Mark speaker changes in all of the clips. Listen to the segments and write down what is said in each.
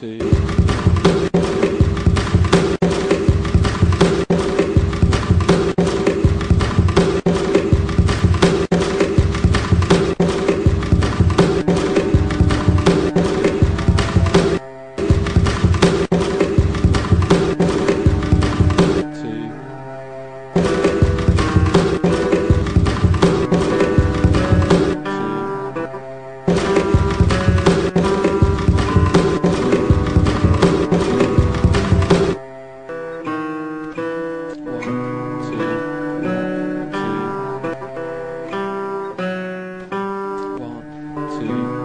Speaker 1: two, one,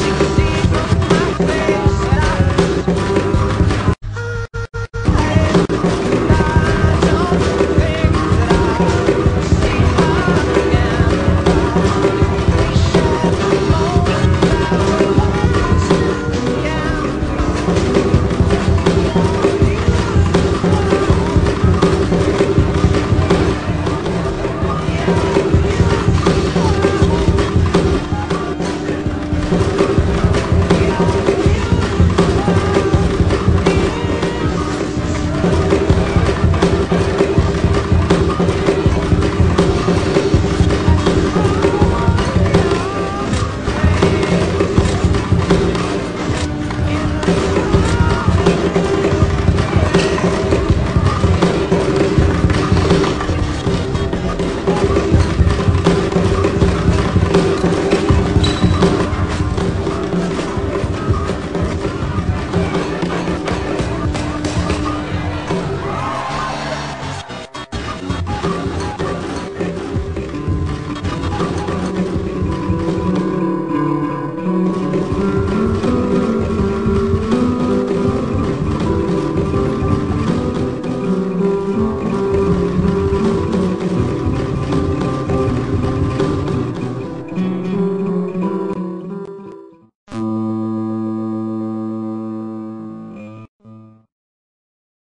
Speaker 2: See